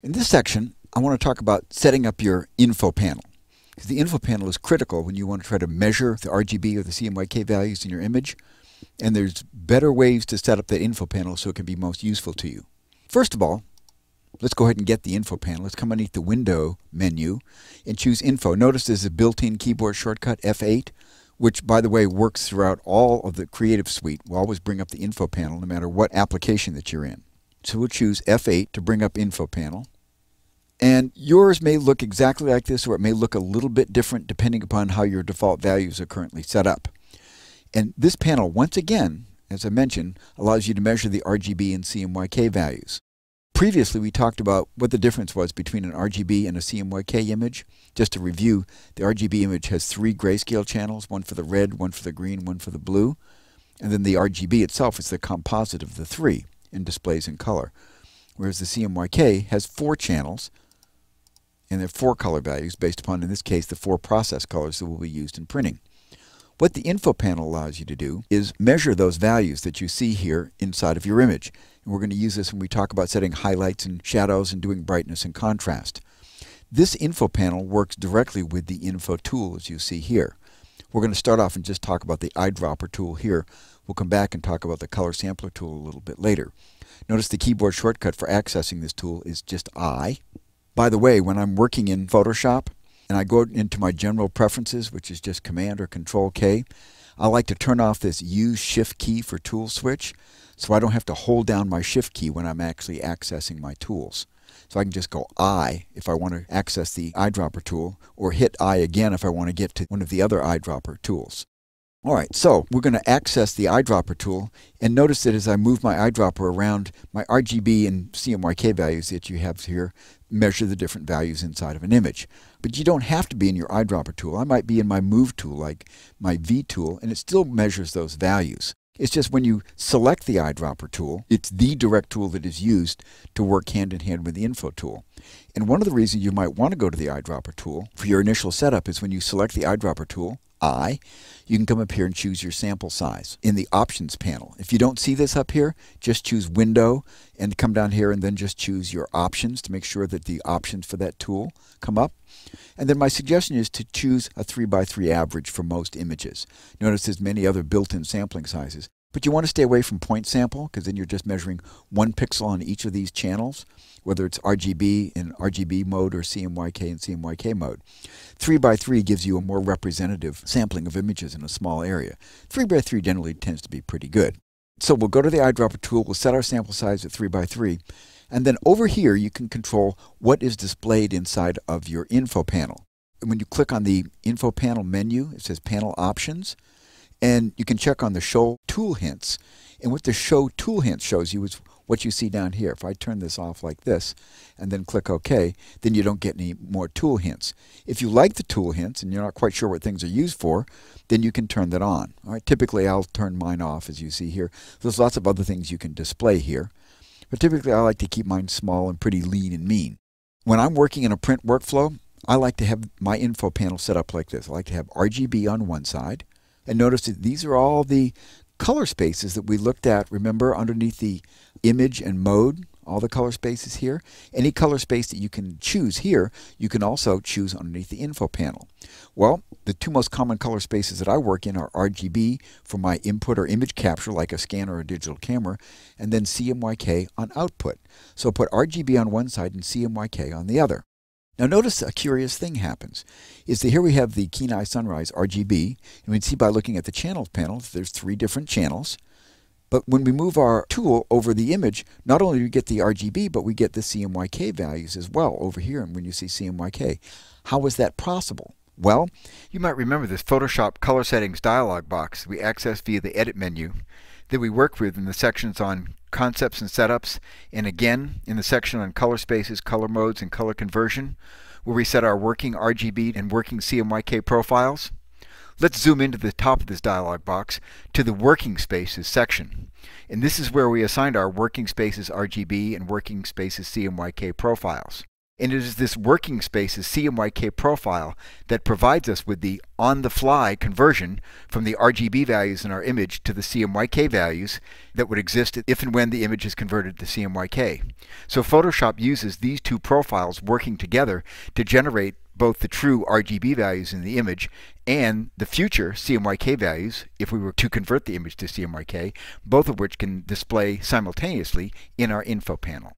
In this section, I want to talk about setting up your info panel. The info panel is critical when you want to try to measure the RGB or the CMYK values in your image. And there's better ways to set up the info panel so it can be most useful to you. First of all, let's go ahead and get the info panel. Let's come underneath the window menu and choose info. Notice there's a built-in keyboard shortcut F8 which by the way works throughout all of the creative suite. We'll always bring up the info panel no matter what application that you're in. So we'll choose F8 to bring up info panel. And yours may look exactly like this or it may look a little bit different depending upon how your default values are currently set up. And this panel, once again, as I mentioned, allows you to measure the RGB and CMYK values. Previously, we talked about what the difference was between an RGB and a CMYK image. Just to review, the RGB image has three grayscale channels, one for the red, one for the green, one for the blue. And then the RGB itself is the composite of the three and displays in color. Whereas the CMYK has four channels, and there are four color values based upon, in this case, the four process colors that will be used in printing. What the info panel allows you to do is measure those values that you see here inside of your image. And we're going to use this when we talk about setting highlights and shadows and doing brightness and contrast. This info panel works directly with the info tool as you see here. We're going to start off and just talk about the eyedropper tool here. We'll come back and talk about the color sampler tool a little bit later. Notice the keyboard shortcut for accessing this tool is just I. By the way, when I'm working in Photoshop and I go into my general preferences, which is just Command or Control K, I like to turn off this Use Shift key for tool switch so I don't have to hold down my Shift key when I'm actually accessing my tools. So I can just go I if I want to access the eyedropper tool, or hit I again if I want to get to one of the other eyedropper tools. All right, so we're going to access the eyedropper tool, and notice that as I move my eyedropper around, my RGB and CMYK values that you have here measure the different values inside of an image. But you don't have to be in your eyedropper tool. I might be in my move tool, like my V tool, and it still measures those values. It's just when you select the eyedropper tool, it's the direct tool that is used to work hand in hand with the info tool. And one of the reasons you might want to go to the eyedropper tool for your initial setup is when you select the eyedropper tool, I, you can come up here and choose your sample size in the options panel. If you don't see this up here, just choose window and come down here and then just choose your options to make sure that the options for that tool come up. And then my suggestion is to choose a 3x3 average for most images. Notice there's many other built-in sampling sizes. But you want to stay away from point sample because then you're just measuring one pixel on each of these channels, whether it's RGB in RGB mode or CMYK in CMYK mode. 3x3 gives you a more representative sampling of images in a small area. 3x3 generally tends to be pretty good. So we'll go to the eyedropper tool, we'll set our sample size at 3x3, and then over here you can control what is displayed inside of your info panel. When you click on the info panel menu, it says panel options, and you can check on the show tool hints. And what the show tool hints shows you is what you see down here. If I turn this off like this and then click OK, then you don't get any more tool hints. If you like the tool hints and you're not quite sure what things are used for, then you can turn that on. All right, typically I'll turn mine off as you see here. There's lots of other things you can display here. But typically I like to keep mine small and pretty lean and mean. When I'm working in a print workflow, I like to have my info panel set up like this. I like to have RGB on one side, and notice that these are all the color spaces that we looked at, remember, underneath the image and mode, all the color spaces here. Any color space that you can choose here, you can also choose underneath the info panel. Well, the two most common color spaces that I work in are RGB for my input or image capture, like a scanner or a digital camera, and then CMYK on output. So put RGB on one side and CMYK on the other. Now notice a curious thing happens, is that here we have the Kenai Sunrise RGB, and we can see by looking at the channels panel, that there's three different channels. But when we move our tool over the image, not only do we get the RGB, but we get the CMYK values as well over here and when you see CMYK. How is that possible? Well, you might remember this Photoshop color settings dialog box we access via the edit menu that we work with in the sections on concepts and setups, and again in the section on color spaces, color modes, and color conversion, where we set our working RGB and working CMYK profiles. Let's zoom into the top of this dialog box to the Working Spaces section. And this is where we assigned our Working Spaces RGB and Working Spaces CMYK profiles. And it is this working space's CMYK profile that provides us with the on-the-fly conversion from the RGB values in our image to the CMYK values that would exist if and when the image is converted to CMYK. So Photoshop uses these two profiles working together to generate both the true RGB values in the image and the future CMYK values if we were to convert the image to CMYK, both of which can display simultaneously in our info panel.